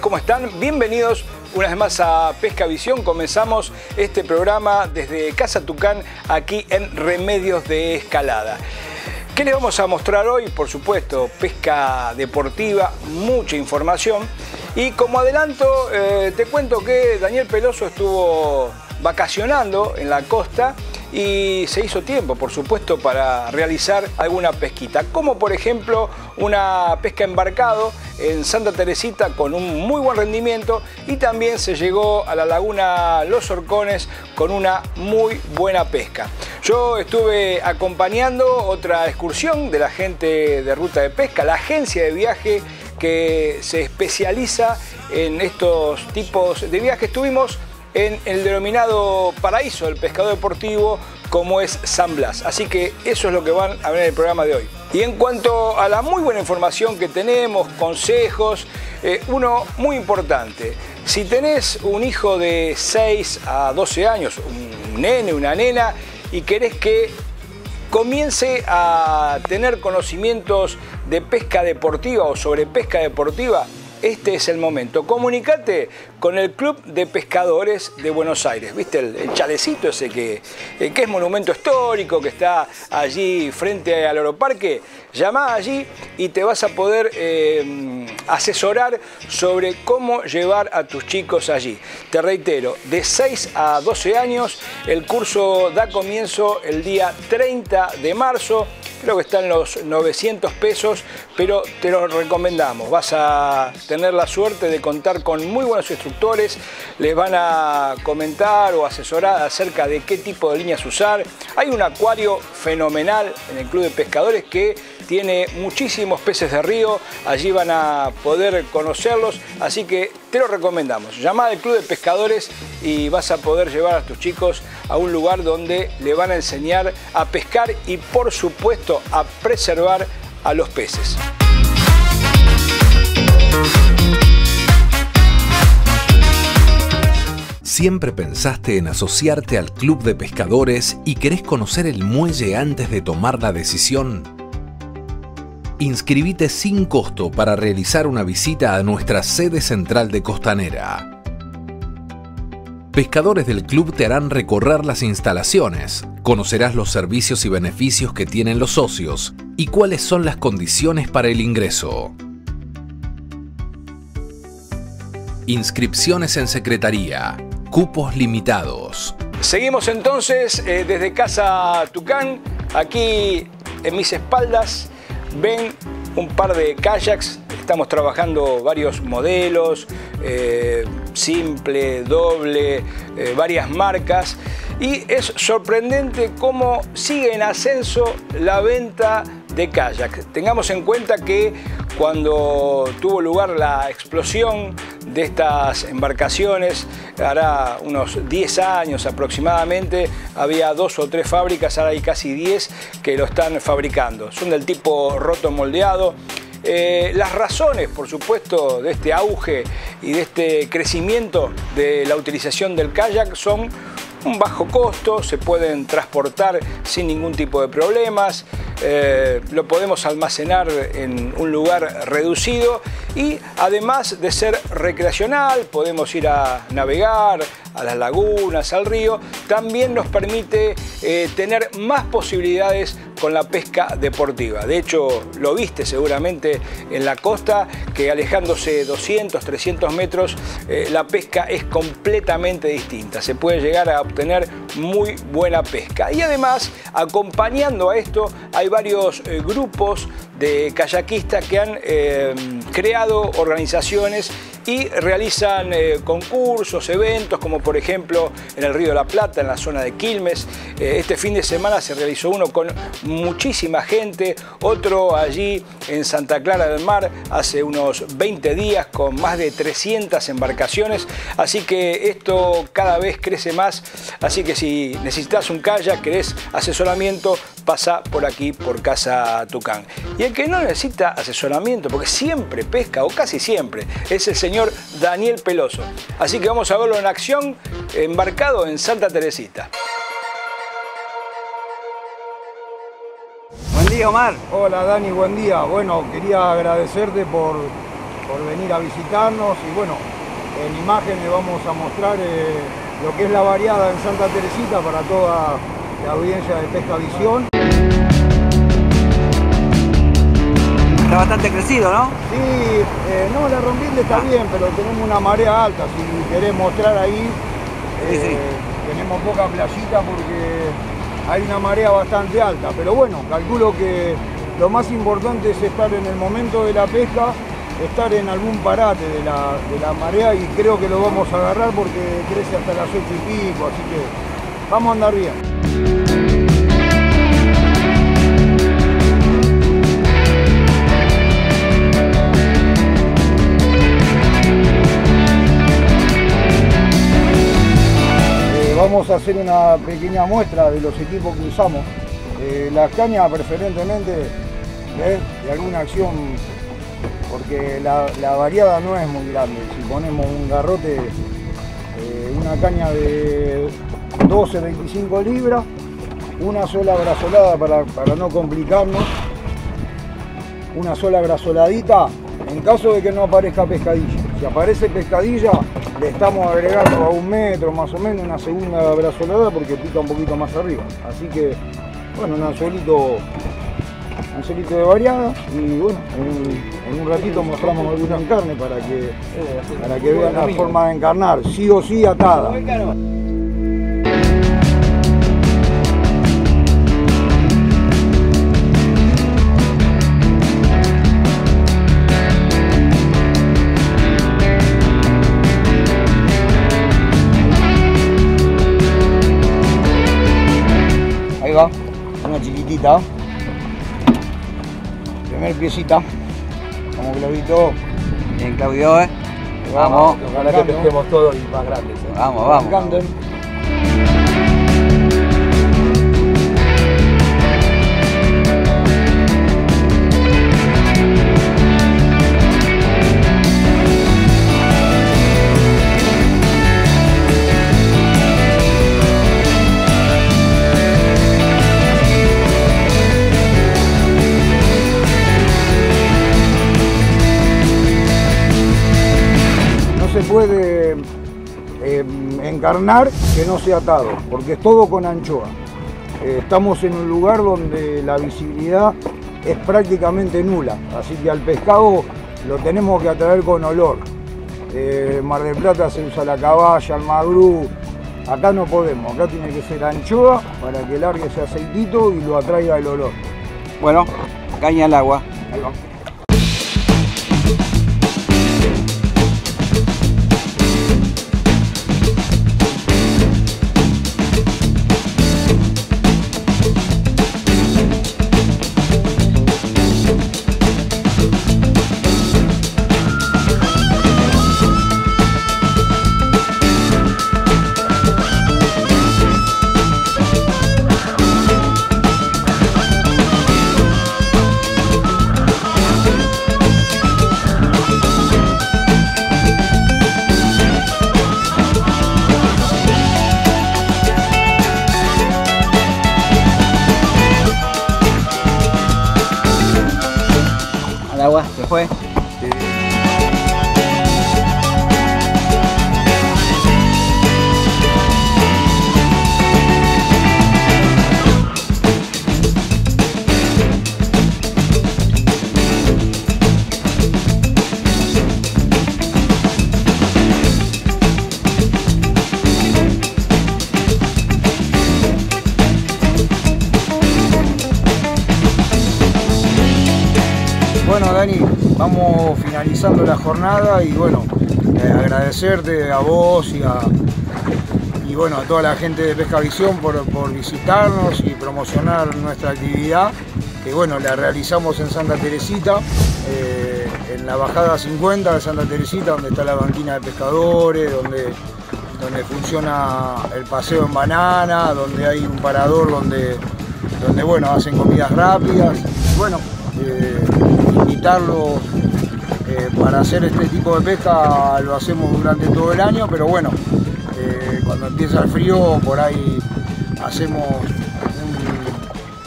¿cómo están? Bienvenidos una vez más a Pesca Visión. Comenzamos este programa desde Casa Tucán, aquí en Remedios de Escalada. ¿Qué les vamos a mostrar hoy? Por supuesto, pesca deportiva, mucha información. Y como adelanto, eh, te cuento que Daniel Peloso estuvo vacacionando en la costa y se hizo tiempo, por supuesto, para realizar alguna pesquita, como por ejemplo una pesca embarcado en Santa Teresita con un muy buen rendimiento y también se llegó a la laguna Los Horcones con una muy buena pesca. Yo estuve acompañando otra excursión de la gente de Ruta de Pesca, la agencia de viaje que se especializa en estos tipos de viajes. Estuvimos en el denominado paraíso del pescado deportivo como es San Blas. Así que eso es lo que van a ver en el programa de hoy. Y en cuanto a la muy buena información que tenemos, consejos, eh, uno muy importante. Si tenés un hijo de 6 a 12 años, un nene, una nena, y querés que comience a tener conocimientos de pesca deportiva o sobre pesca deportiva, este es el momento. Comunicate con el Club de Pescadores de Buenos Aires. ¿Viste el, chalecito ese que, eh, que, es monumento histórico, que está allí frente al Oroparque? Llama allí y te vas a poder eh, asesorar sobre cómo llevar a tus chicos allí. Te reitero, de 6 a 12 años, el curso da comienzo el día 30 de marzo creo que están los 900 pesos, pero te lo recomendamos. Vas a tener la suerte de contar con muy buenos instructores, les van a comentar o asesorar acerca de qué tipo de líneas usar. Hay un acuario fenomenal en el Club de Pescadores que tiene muchísimos peces de río, allí van a poder conocerlos, así que te lo recomendamos. Llama al Club de Pescadores y vas a poder llevar a tus chicos a un lugar donde le van a enseñar a pescar y por supuesto a preservar a los peces. ¿Siempre pensaste en asociarte al Club de Pescadores y querés conocer el muelle antes de tomar la decisión? Inscribite sin costo para realizar una visita a nuestra sede central de Costanera. Pescadores del club te harán recorrer las instalaciones, conocerás los servicios y beneficios que tienen los socios y cuáles son las condiciones para el ingreso. Inscripciones en secretaría. Cupos limitados. Seguimos entonces eh, desde Casa Tucán, aquí en mis espaldas ven un par de kayaks, estamos trabajando varios modelos, eh, simple, doble, eh, varias marcas y es sorprendente cómo sigue en ascenso la venta de kayak. Tengamos en cuenta que cuando tuvo lugar la explosión de estas embarcaciones, hará unos 10 años aproximadamente, había dos o tres fábricas, ahora hay casi 10 que lo están fabricando. Son del tipo roto moldeado, eh, las razones, por supuesto, de este auge y de este crecimiento de la utilización del kayak son un bajo costo, se pueden transportar sin ningún tipo de problemas, eh, lo podemos almacenar en un lugar reducido y además de ser recreacional, podemos ir a navegar, a las lagunas, al río, también nos permite eh, tener más posibilidades con la pesca deportiva. De hecho, lo viste seguramente en la costa, que alejándose 200, 300 metros, eh, la pesca es completamente distinta. Se puede llegar a obtener muy buena pesca. Y además, acompañando a esto, hay varios eh, grupos de kayakistas que han creado organizaciones y realizan eh, concursos, eventos, como por ejemplo en el Río de la Plata, en la zona de Quilmes. Eh, este fin de semana se realizó uno con muchísima gente, otro allí en Santa Clara del Mar hace unos 20 días con más de 300 embarcaciones, así que esto cada vez crece más, así que si necesitas un kayak, querés asesoramiento, pasa por aquí, por Casa Tucán. Y el que no necesita asesoramiento, porque siempre pesca, o casi siempre, es el señor Daniel Peloso. Así que vamos a verlo en acción, embarcado en Santa Teresita. Buen día, Omar. Hola, Dani, buen día. Bueno, quería agradecerte por por venir a visitarnos y bueno, en imágenes vamos a mostrar eh, lo que es la variada en Santa Teresita para toda la audiencia de Pesca Visión. Está bastante crecido, ¿no? Sí, eh, no, la rompiente está bien, pero tenemos una marea alta, si querés mostrar ahí, eh, tenemos poca playita porque hay una marea bastante alta, pero bueno, calculo que lo más importante es estar en el momento de la pesca, estar en algún parate de la, marea y creo que lo vamos a agarrar porque crece hasta las 8 y pico, así que vamos a andar bien. Vamos a hacer una pequeña muestra de los equipos que usamos. Eh, la caña preferentemente de alguna acción, porque la, variada no es muy grande. Si ponemos un garrote, eh, una caña de 12-25 libras, una sola brazolada para, para no complicarnos, una sola brazoladita en caso de que no aparezca pescadilla. Si aparece pescadilla, le estamos agregando a un metro más o menos una segunda brazolada porque pica un poquito más arriba. Así que, bueno, un anzuelito, anzuelito de variada y bueno, en, un ratito mostramos alguna carne para que, para que vean la forma de encarnar, sí o sí atada. Primer piecita. Como Claudito. Bien, Claudio, ¿eh? Vamos. Ojalá que pesquemos todos y más grandes. ¿eh? Vamos, vamos. Encarnar que no sea atado, porque es todo con anchoa. Eh, estamos en un lugar donde la visibilidad es prácticamente nula, así que al pescado lo tenemos que atraer con olor. Eh, Mar del Plata se usa la caballa, el magrú, acá no podemos, acá tiene que ser anchoa para que largue ese aceitito y lo atraiga el olor. Bueno, caña al agua. vamos finalizando la jornada y bueno, eh, agradecerte a vos y a, y bueno, a toda la gente de Pesca Visión por, visitarnos y promocionar nuestra actividad, que bueno, la realizamos en Santa Teresita, eh, en la bajada 50 de Santa Teresita, donde está la banquina de pescadores, donde, donde funciona el paseo en banana, donde hay un parador donde, donde bueno, hacen comidas rápidas. Bueno, eh, invitarlos para hacer este tipo de pesca lo hacemos durante todo el año, pero bueno, eh, cuando empieza el frío por ahí hacemos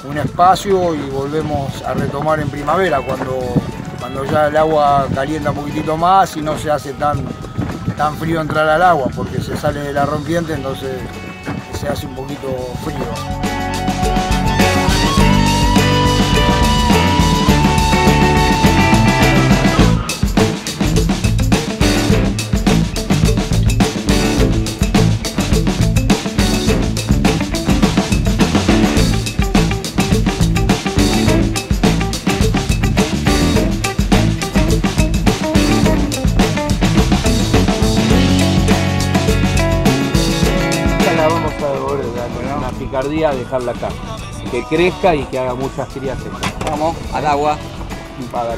un, espacio y volvemos a retomar en primavera cuando, cuando ya el agua calienta un poquitito más y no se hace tan, tan frío entrar al agua porque se sale de la rompiente, entonces se hace un poquito frío. Picardía dejarla acá. Que crezca y que haga muchas crías. Vamos, al agua. Para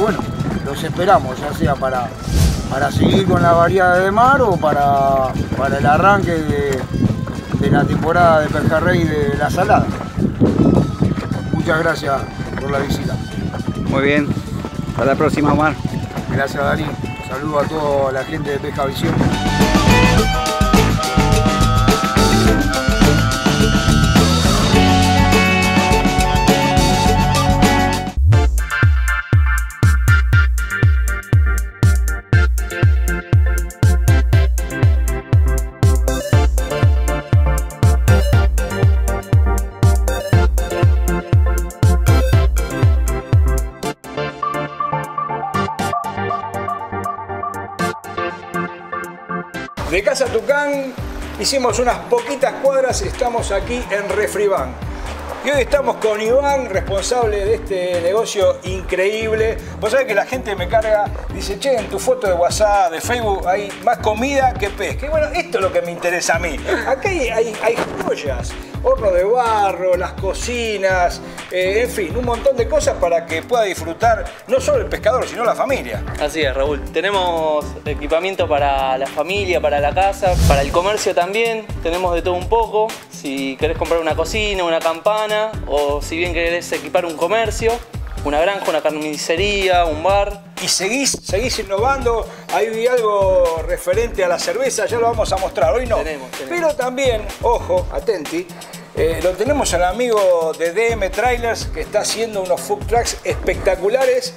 bueno, los esperamos, ya sea para para seguir con la variedad de mar o para, para el arranque de, la temporada de Percarrey de la Salada. Muchas gracias por la visita. Muy bien, hasta la próxima Omar. Gracias Dani, saludo a toda la gente de Pesca Visión. Hicimos unas poquitas cuadras, estamos aquí en Refriban. Y hoy estamos con Iván, responsable de este negocio increíble. Vos sabés que la gente me carga, dice, che, en tu foto de WhatsApp, de Facebook, hay más comida que pesca. Y bueno, esto es lo que me interesa a mí. Acá hay, hay, joyas, horno de barro, las cocinas, eh, en fin, un montón de cosas para que pueda disfrutar no solo el pescador, sino la familia. Así es, Raúl. Tenemos equipamiento para la familia, para la casa, para el comercio también. Tenemos de todo un poco. Si querés comprar una cocina, una campana, o si bien querés equipar un comercio, una granja, una carnicería, un bar. Y seguís, seguís innovando, hay algo referente a la cerveza, ya lo vamos a mostrar, hoy no. Pero también, ojo, atenti, eh, lo tenemos al amigo de DM Trailers que está haciendo unos food trucks espectaculares.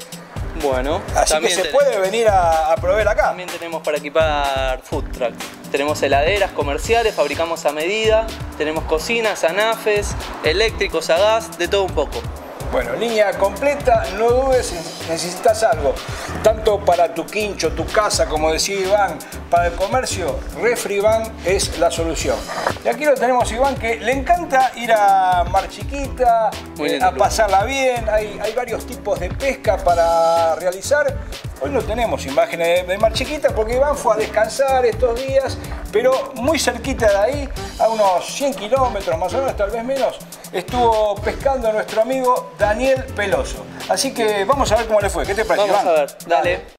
Bueno, así que se puede venir a, a, proveer acá. También tenemos para equipar food trucks. Tenemos heladeras comerciales, fabricamos a medida, tenemos cocinas, anafes, eléctricos a gas, de todo un poco. Bueno, línea completa, no dudes si necesitas algo, tanto para tu quincho, tu casa, como decía Iván, para el comercio, Refriban es la solución. Y aquí lo tenemos Iván que le encanta ir a Mar Chiquita, eh, a pasarla bien, hay, hay varios tipos de pesca para realizar Hoy no tenemos imágenes de, Mar Chiquita porque Iván fue a descansar estos días, pero muy cerquita de ahí, a unos 100 kilómetros más o menos, tal vez menos, estuvo pescando nuestro amigo Daniel Peloso. Así que vamos a ver cómo le fue. ¿Qué te parece, Vamos a ver, dale.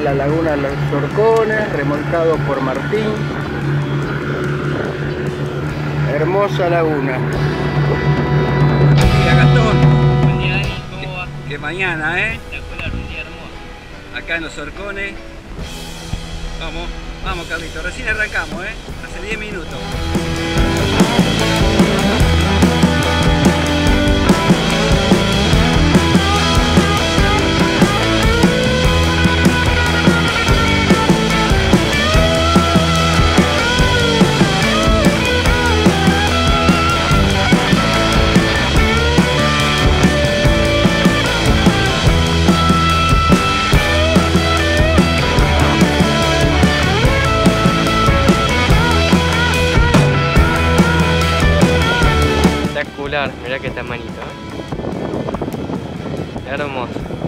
La laguna Los Torcones, remolcado por Martín. Hermosa laguna. Buen día, Gastón. Buen día, Dani. ¿Cómo va? Que mañana, ¿eh? Espectacular, un día hermoso. Acá en Los Orcones. Vamos, vamos, Carlito. Recién arrancamos, ¿eh? Hace 10 minutos. Mirá qué tamanito. ¿eh? Hermoso.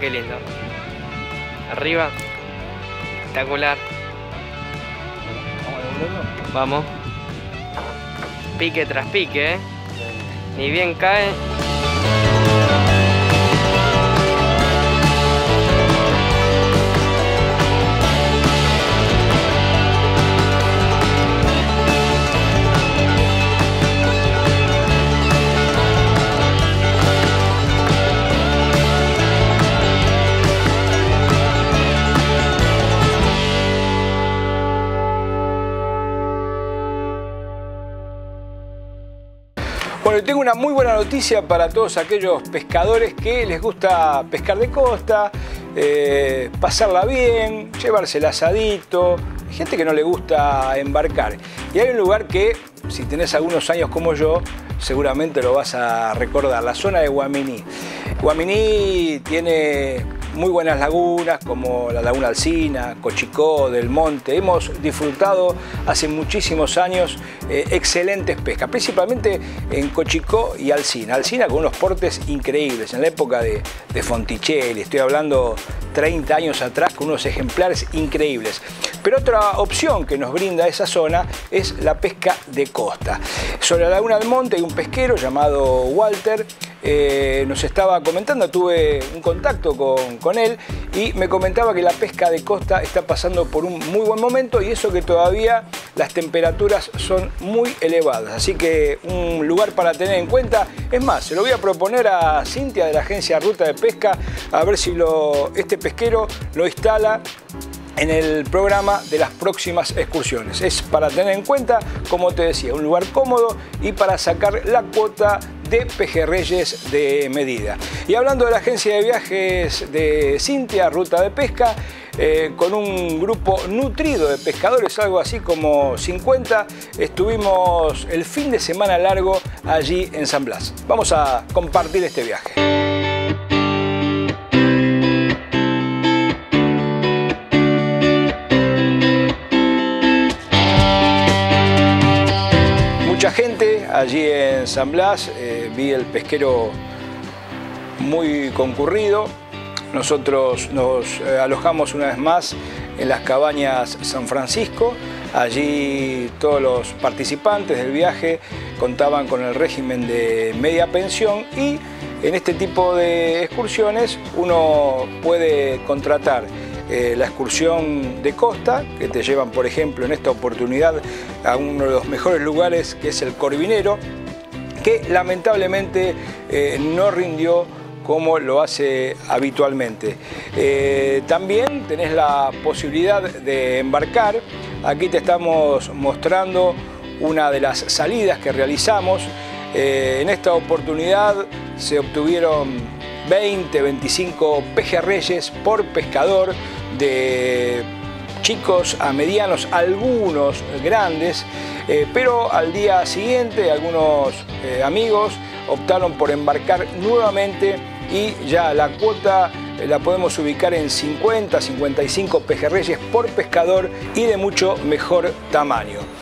Qué lindo. Arriba. Espectacular. Vamos. Pique tras pique, ¿eh? Ni bien cae. Tengo una muy buena noticia para todos aquellos pescadores que les gusta pescar de costa, eh, pasarla bien, llevarse el asadito, gente que no le gusta embarcar. Y hay un lugar que, si tenés algunos años como yo, seguramente lo vas a recordar, la zona de Guaminí. Guaminí tiene muy buenas lagunas como la Laguna Alcina, Cochicó, Del Monte. Hemos disfrutado hace muchísimos años eh, excelentes pescas, principalmente en Cochicó y Alcina. Alcina con unos portes increíbles, en la época de, de Fonticelli, estoy hablando 30 años atrás, con unos ejemplares increíbles. Pero otra opción que nos brinda esa zona es la pesca de costa. Sobre la Laguna del Monte hay un pesquero llamado Walter, eh, nos estaba comentando, tuve un contacto con, con él y me comentaba que la pesca de costa está pasando por un muy buen momento y eso que todavía las temperaturas son muy elevadas. Así que un lugar para tener en cuenta. Es más, se lo voy a proponer a Cintia de la agencia Ruta de Pesca a ver si lo, este pesquero lo instala en el programa de las próximas excursiones. Es para tener en cuenta, como te decía, un lugar cómodo y para sacar la cuota de pejerreyes de medida. Y hablando de la agencia de viajes de Cintia, Ruta de Pesca, eh, con un grupo nutrido de pescadores, algo así como 50, estuvimos el fin de semana largo allí en San Blas. Vamos a compartir este viaje. Allí en San Blas, eh, vi el pesquero muy concurrido. Nosotros nos eh, alojamos una vez más en las cabañas San Francisco. Allí todos los participantes del viaje contaban con el régimen de media pensión y en este tipo de excursiones uno puede contratar eh, la excursión de costa, que te llevan, por ejemplo, en esta oportunidad a uno de los mejores lugares, que es el Corvinero, que lamentablemente eh, no rindió como lo hace habitualmente. Eh, también tenés la posibilidad de embarcar. Aquí te estamos mostrando una de las salidas que realizamos. En esta oportunidad se obtuvieron 20, 25 pejerreyes por pescador de chicos a medianos, algunos grandes, eh, pero al día siguiente algunos eh, amigos optaron por embarcar nuevamente y ya la cuota eh, la podemos ubicar en 50, 55 pejerreyes por pescador y de mucho mejor tamaño.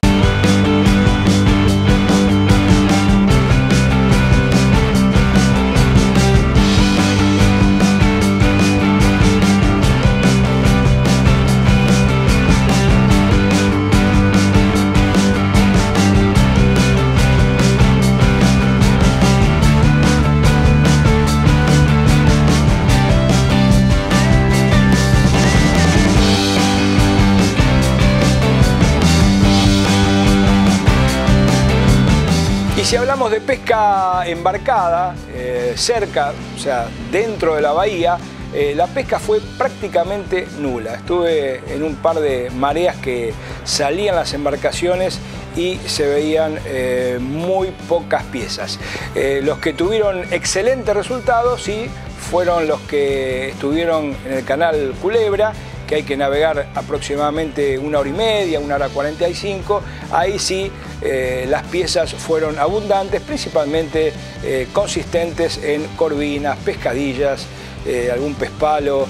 Si hablamos de pesca embarcada, eh, cerca, o sea, dentro de la bahía, eh, la pesca fue prácticamente nula. Estuve en un par de mareas que salían las embarcaciones y se veían eh, muy pocas piezas. los que tuvieron excelentes resultados sí fueron los que estuvieron en el canal Culebra que hay que navegar aproximadamente una hora y media, una hora 45. Ahí sí eh, las piezas fueron abundantes, principalmente eh, consistentes en corvinas, pescadillas, eh, algún pez palo,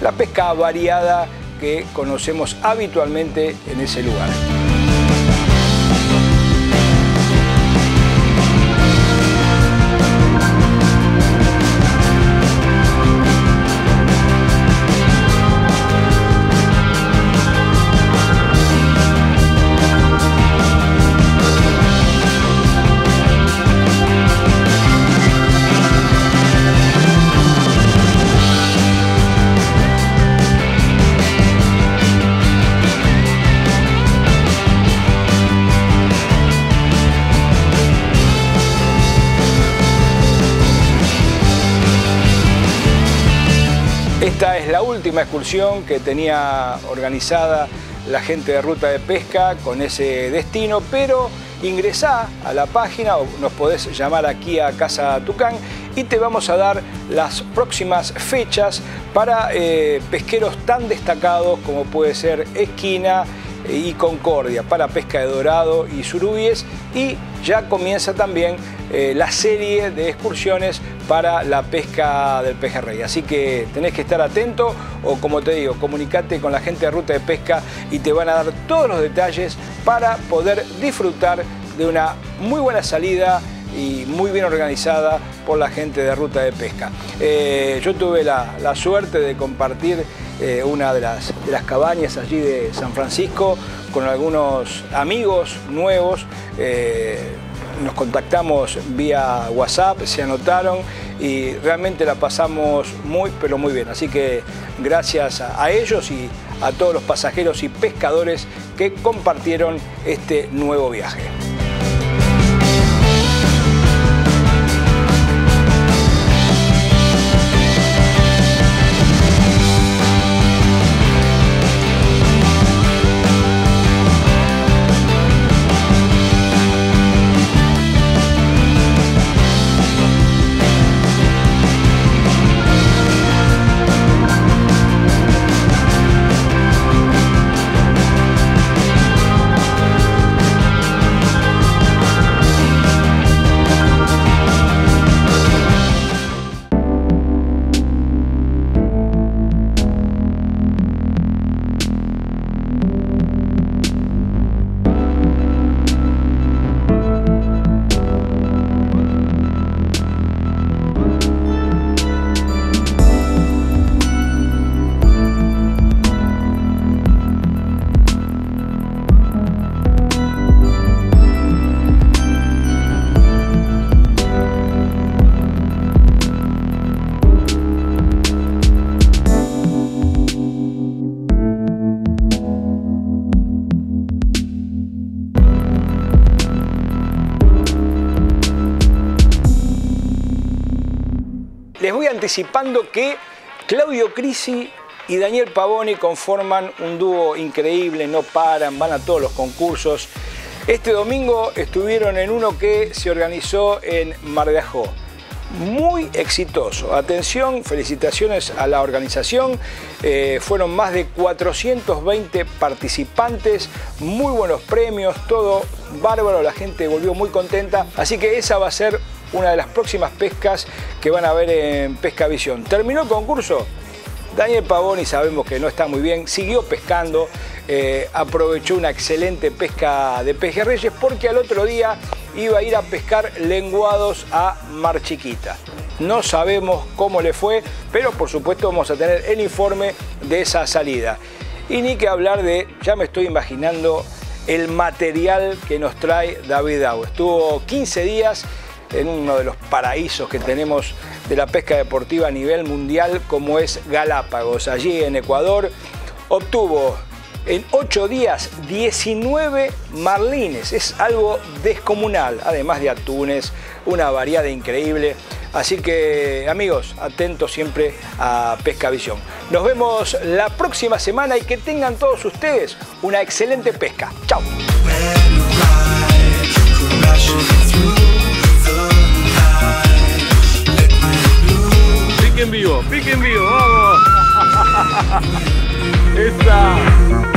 la pesca variada que conocemos habitualmente en ese lugar. Última excursión que tenía organizada la gente de Ruta de Pesca con ese destino, pero ingresá a la página o nos podés llamar aquí a Casa Tucán y te vamos a dar las próximas fechas para eh, pesqueros tan destacados como puede ser Esquina, y Concordia para pesca de dorado y surubíes y ya comienza también eh, la serie de excursiones para la pesca del pejerrey. Así que tenés que estar atento o como te digo, comunicate con la gente de Ruta de Pesca y te van a dar todos los detalles para poder disfrutar de una muy buena salida y muy bien organizada por la gente de Ruta de Pesca. Eh, yo tuve la, suerte de compartir eh, una de las, las, cabañas allí de San Francisco con algunos amigos nuevos. Nos contactamos vía WhatsApp, se anotaron y realmente la pasamos muy, pero muy bien. Así que gracias a ellos y a todos los pasajeros y pescadores que compartieron este nuevo viaje. Anticipando que Claudio Crisi y Daniel Pavoni conforman un dúo increíble, no paran, van a todos los concursos. Este domingo estuvieron en uno que se organizó en Mar de Ajó. Muy exitoso. Atención, felicitaciones a la organización. Eh, fueron más de 420 participantes, muy buenos premios, todo bárbaro, la gente volvió muy contenta. Así que esa va a ser una de las próximas pescas que van a ver en Pesca Visión. Terminó el concurso, Daniel Pavoni sabemos que no está muy bien, siguió pescando, eh, aprovechó una excelente pesca de pejerreyes porque al otro día iba a ir a pescar lenguados a Mar Chiquita. No sabemos cómo le fue, pero por supuesto vamos a tener el informe de esa salida. Y ni que hablar de, ya me estoy imaginando el material que nos trae David Dau. Estuvo 15 días en uno de los paraísos que tenemos de la pesca deportiva a nivel mundial como es Galápagos. Allí en Ecuador obtuvo en 8 días 19 marlines. Es algo descomunal, además de atunes, una variedad increíble. Así que amigos, atentos siempre a Pescavisión. Nos vemos la próxima semana y que tengan todos ustedes una excelente pesca. Chao. Pique en vivo, pique en vivo, vamos.